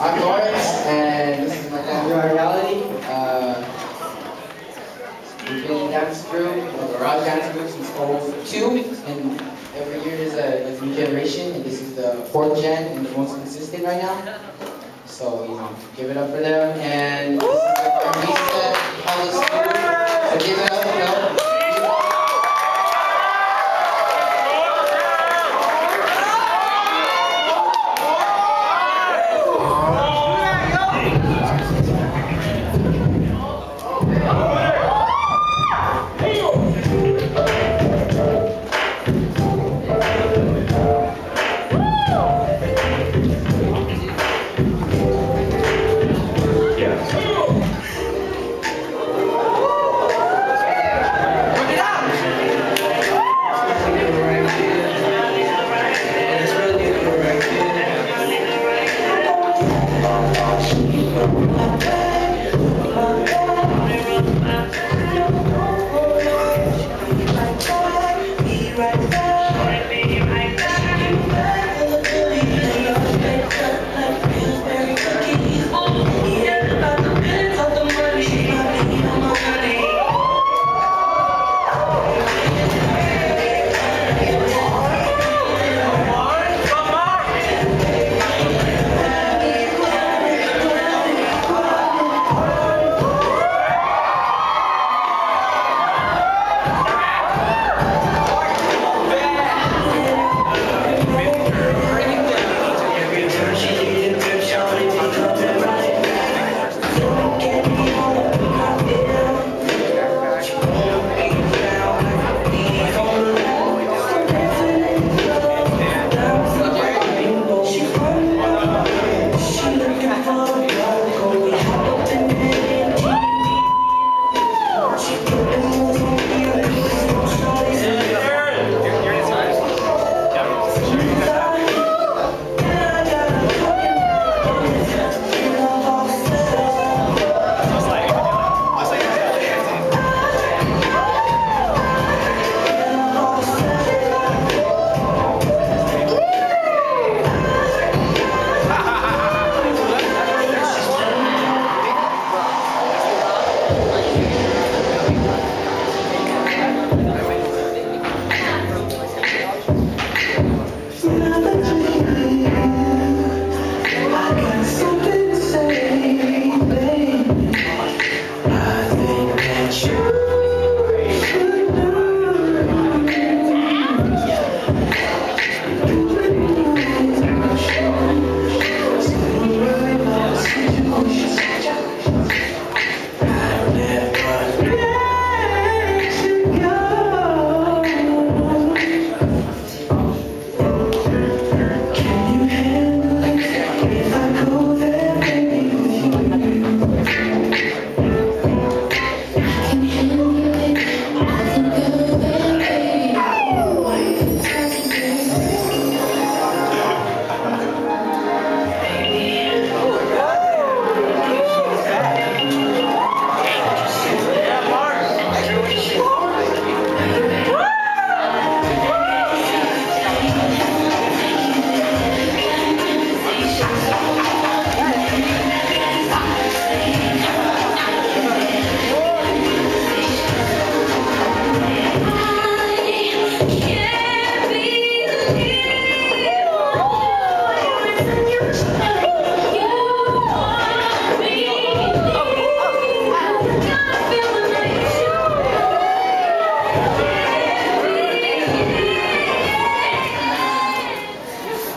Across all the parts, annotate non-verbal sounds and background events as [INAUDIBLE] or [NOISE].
I'm Lawrence, and this is my family reality. Uh, we've been in dance group, a garage dance group since 02, and every year is a, a new generation, and this is the fourth gen and the most consistent right now. So, you know, give it up for them, and this is the Public so give it up.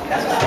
That's [LAUGHS]